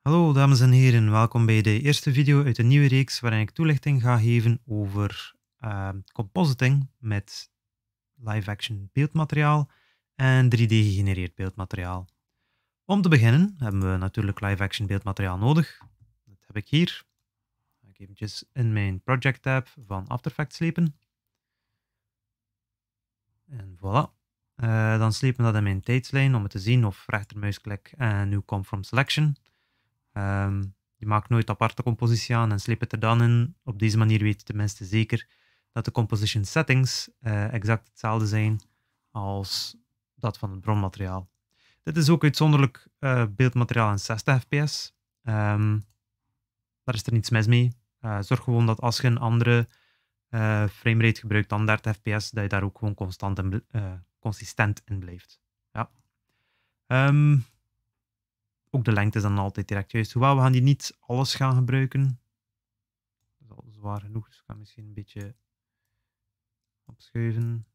Hallo dames en heren, welkom bij de eerste video uit een nieuwe reeks waarin ik toelichting ga geven over uh, compositing met live-action beeldmateriaal en 3D-gegenereerd beeldmateriaal. Om te beginnen hebben we natuurlijk live-action beeldmateriaal nodig. Dat heb ik hier. Ga ik eventjes in mijn project tab van After Effects slepen. En voilà. Uh, dan slepen we dat in mijn tijdslijn om het te zien of rechtermuisklik en nu come from selection. Um, je maakt nooit aparte compositie aan en sleep het er dan in. Op deze manier weet je tenminste zeker dat de composition settings uh, exact hetzelfde zijn als dat van het bronmateriaal. Dit is ook uitzonderlijk uh, beeldmateriaal in 60 fps. Um, daar is er niets mis mee. Uh, zorg gewoon dat als je een andere framerate gebruikt dan 30 fps, dat je daar ook gewoon constant in, consistent in blijft. Ja. Um, ook de lengte is dan altijd direct juist. Hoewel, we gaan die niet alles gaan gebruiken. Dat is al zwaar genoeg, dus ik ga misschien een beetje opschuiven.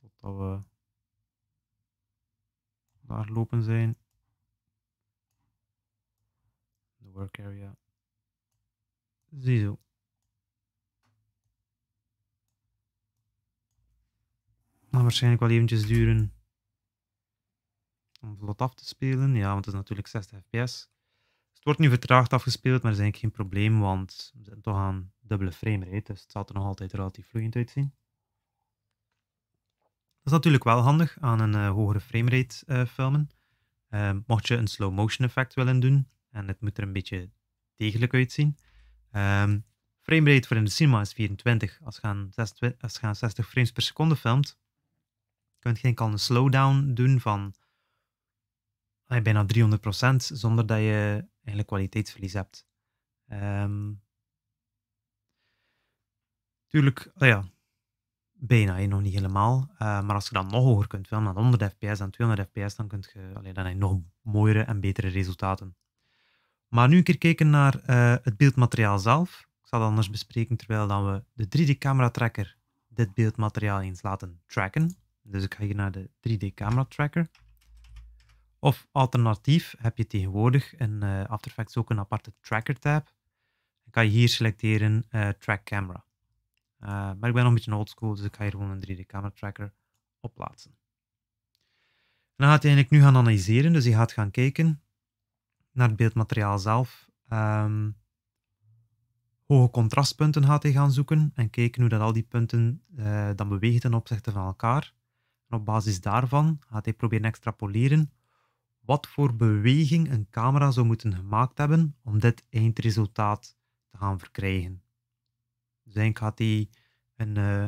Totdat we daar lopen zijn. De work area. Ziezo. Maar waarschijnlijk wel eventjes duren om vlot af te spelen. Ja, want het is natuurlijk 60 fps. het wordt nu vertraagd afgespeeld, maar dat is eigenlijk geen probleem, want we zitten toch aan dubbele framerate, dus het zal er nog altijd relatief vloeiend uitzien. Dat is natuurlijk wel handig aan een uh, hogere framerate uh, filmen. Uh, mocht je een slow motion effect willen doen, en het moet er een beetje degelijk uitzien. Um, framerate voor in de cinema is 24. Als je aan 60, als je aan 60 frames per seconde filmt, kun je enkel een slowdown doen van bijna 300% zonder dat je eigenlijk kwaliteitsverlies hebt. Um, tuurlijk, oh ja, bijna, nog niet helemaal. Uh, maar als je dan nog hoger kunt filmen, dan 100 fps en 200 fps, dan, kunt je, dan heb je nog mooiere en betere resultaten. Maar nu een keer kijken naar uh, het beeldmateriaal zelf. Ik zal dat anders bespreken terwijl we de 3D-camera tracker dit beeldmateriaal eens laten tracken. Dus ik ga hier naar de 3D-camera tracker. Of alternatief heb je tegenwoordig in uh, After Effects ook een aparte tracker tab. Dan kan je hier selecteren uh, track camera. Uh, maar ik ben nog een beetje oldschool, dus ik ga hier gewoon een 3D camera tracker op plaatsen. En dan gaat hij eigenlijk nu gaan analyseren, dus hij gaat gaan kijken naar het beeldmateriaal zelf. Um, hoge contrastpunten gaat hij gaan zoeken en kijken hoe dat al die punten dan bewegen ten opzichte van elkaar. En op basis daarvan gaat hij proberen extrapoleren wat voor beweging een camera zou moeten gemaakt hebben om dit eindresultaat te gaan verkrijgen. Dus eigenlijk gaat hij een, uh,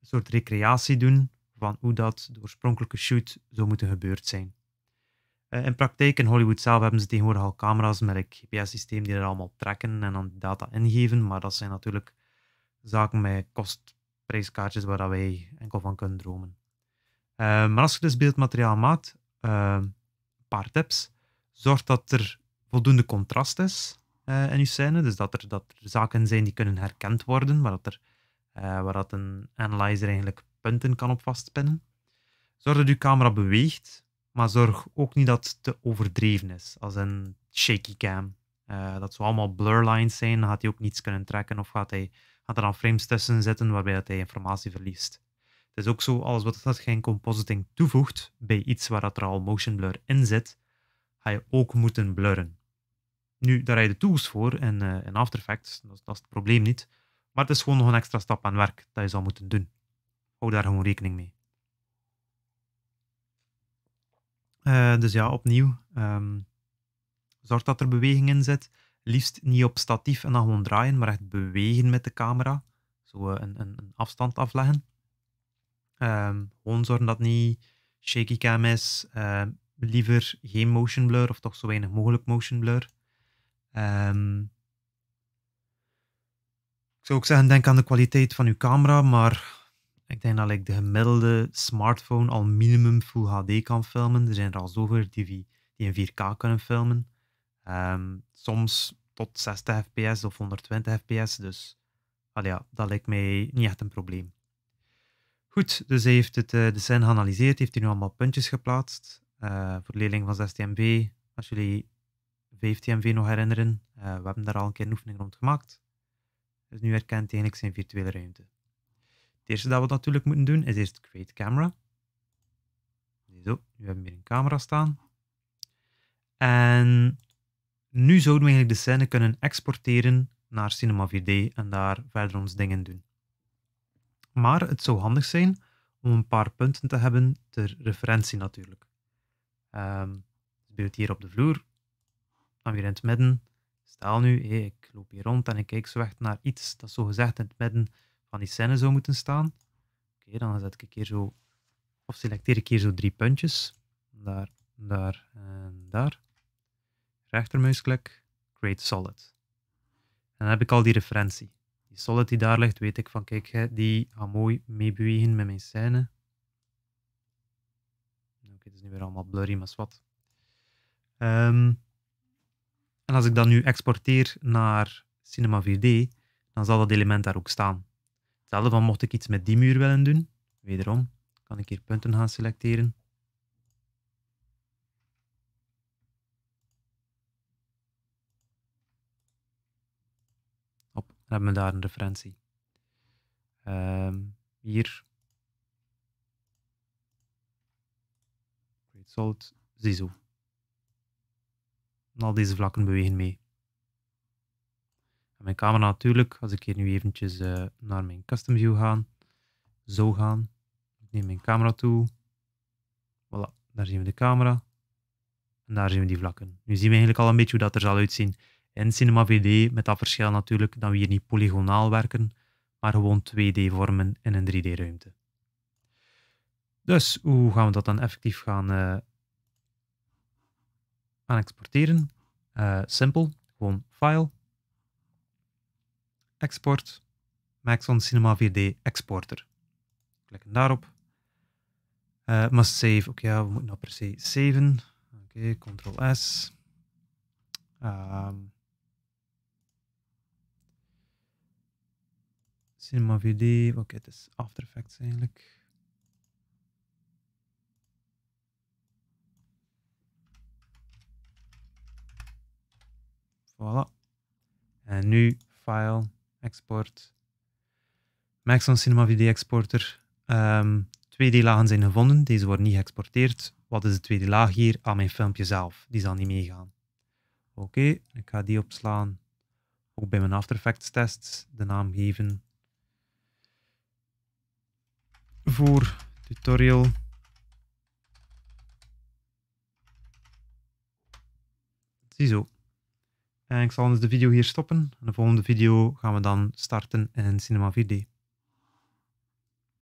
soort recreatie doen van hoe dat de oorspronkelijke shoot zou moeten gebeurd zijn. Uh, in praktijk, in Hollywood zelf hebben ze tegenwoordig al camera's met een GPS-systeem die er allemaal trekken en dan data ingeven, maar dat zijn natuurlijk zaken met kostprijskaartjes waar wij enkel van kunnen dromen. Uh, maar als je dus beeldmateriaal maakt, paar tips. Zorg dat er voldoende contrast is uh, in je scène. Dus dat er, dat er zaken zijn die kunnen herkend worden, waar, dat er, uh, waar dat een analyzer eigenlijk punten kan op vastpinnen. Zorg dat je camera beweegt, maar zorg ook niet dat het te overdreven is, als een shaky cam. Uh, dat zou allemaal blur lines zijn, dan gaat hij ook niets kunnen trekken of gaat, hij, gaat er dan frames tussen zitten waarbij dat hij informatie verliest. Het is ook zo, alles wat dat geen compositing toevoegt bij iets waar dat er al motion blur in zit, ga je ook moeten blurren. Nu, daar heb je de tools voor in, uh, in After Effects, dat, is het probleem niet. Maar het is gewoon nog een extra stap aan werk dat je zal moeten doen. Hou daar gewoon rekening mee. Uh, dus ja, opnieuw. Um, zorg dat er beweging in zit. Liefst niet op statief en dan gewoon draaien, maar echt bewegen met de camera. Zo uh, een, een, een afstand afleggen. Um, gewoon zorgen dat niet shaky cam is. Um, liever geen motion blur, of toch zo weinig mogelijk motion blur. Um, ik zou ook zeggen, denk aan de kwaliteit van uw camera, maar ik denk dat ik de gemiddelde smartphone al minimum Full HD kan filmen. Er zijn er al zoveel die, die in 4K kunnen filmen. soms tot 60 fps of 120 fps, dus ja, dat lijkt mij niet echt een probleem. Goed, dus hij heeft uh, de scène geanalyseerd, heeft hij nu allemaal puntjes geplaatst. Uh, voor leerlingen van 6TMV, als jullie VFTMV nog herinneren. Uh, we hebben daar al een keer een oefening rond gemaakt. Dus nu herkent eigenlijk zijn virtuele ruimte. Het eerste dat we natuurlijk moeten doen is eerst create camera. Zo, nu hebben we weer een camera staan. En nu zouden we eigenlijk de scène kunnen exporteren naar Cinema 4D en daar verder ons dingen doen. Maar het zou handig zijn om een paar punten te hebben ter referentie natuurlijk. Um, dus hier op de vloer, dan weer in het midden. Stel nu, ik loop hier rond en ik kijk zo echt naar iets dat zo gezegd in het midden van die scène zou moeten staan. Oké, dan zet ik hier zo, of selecteer ik hier zo drie puntjes. Daar, daar en daar. Rechtermuisklik, create solid. En dan heb ik al die referentie. Die solid die daar ligt, weet ik van kijk, die gaat mooi meebewegen met mijn scène. Oké, het is nu weer allemaal blurry, maar wat. Um, en als ik dat nu exporteer naar Cinema 4D, dan zal dat element daar ook staan. Hetzelfde van mocht ik iets met die muur willen doen, wederom, kan ik hier punten gaan selecteren. Hebben we daar een referentie. Um, hier. Create solid, ziezo al deze vlakken bewegen mee. En mijn camera natuurlijk, als ik hier nu eventjes uh, naar mijn custom view ga, zo gaan. Ik neem mijn camera toe. Voilà, daar zien we de camera. En daar zien we die vlakken. Nu zien we eigenlijk al een beetje hoe dat er zal uitzien in Cinema VD, met dat verschil natuurlijk dat we hier niet polygonaal werken, maar gewoon 2D vormen in een 3D-ruimte. Dus hoe gaan we dat dan effectief gaan, uh, gaan exporteren. Uh, simpel, gewoon file, export, Maxon Cinema 4D exporter. Klikken daarop. Uh, must save, oké, okay, we moeten nou per se saven. Oké, okay, Ctrl S. Um, Cinema 4D, oké, okay, het is After Effects eigenlijk. Voilà. En nu file, export. Maxon Cinema VD Exporter. Um, 2D-lagen zijn gevonden, deze worden niet geëxporteerd. Wat is de tweede laag hier? Aan mijn filmpje zelf, die zal niet meegaan. Oké, ik ga die opslaan. Ook bij mijn After Effects tests de naam geven. Tutorial. Ziezo. En ik zal dus de video hier stoppen. In de volgende video gaan we dan starten in Cinema 4D.